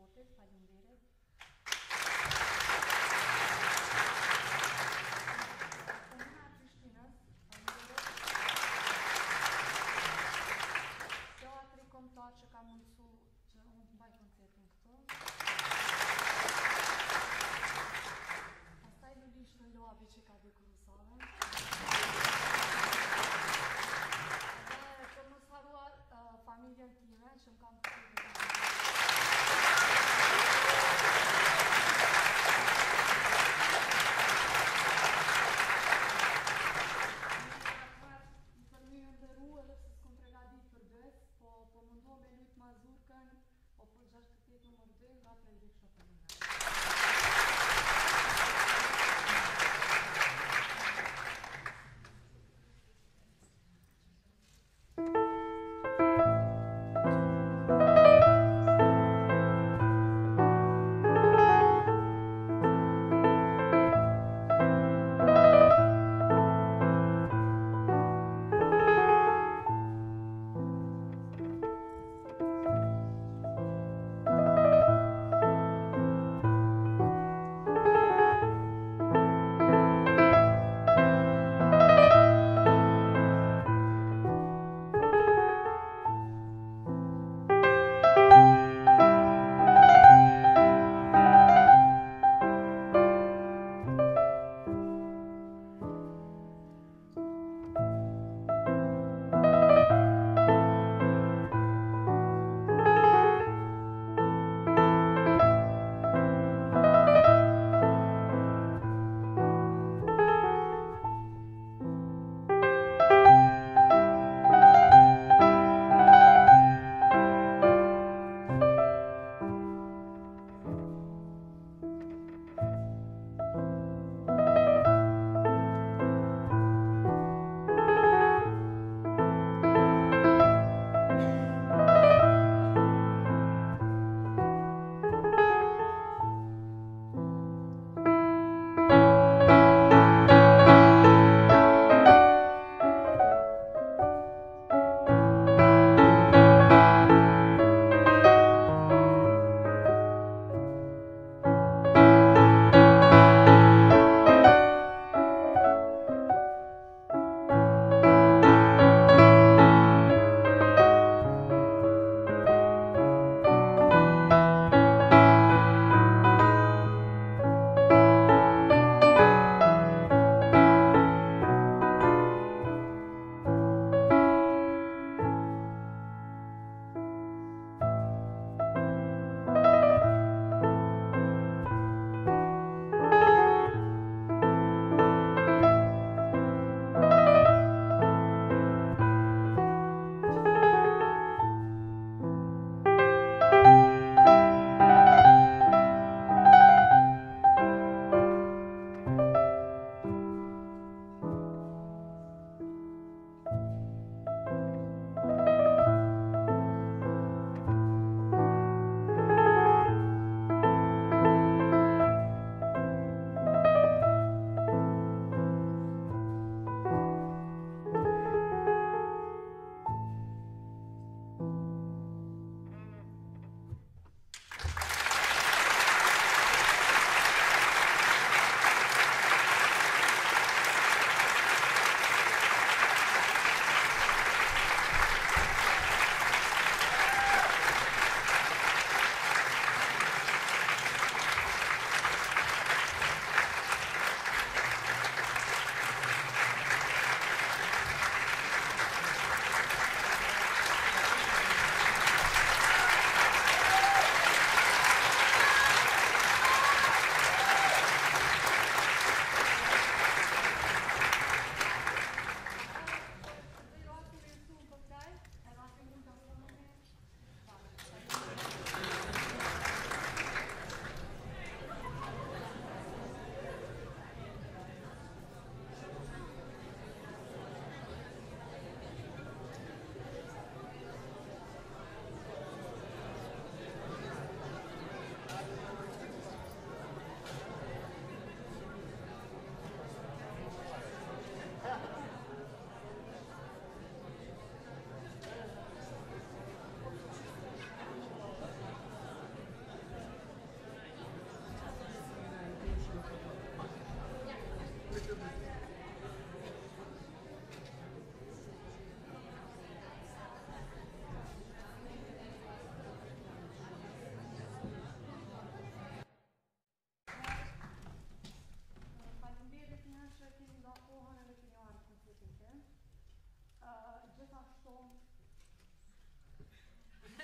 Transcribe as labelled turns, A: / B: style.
A: Portes, falimbere. Comuna Priștina, falimbere. Steaua Tricom Toace, cam un su, un mai concret un кто. Asta e liniște, eu abice ca de cursa. irgendwas, wenn ich schon von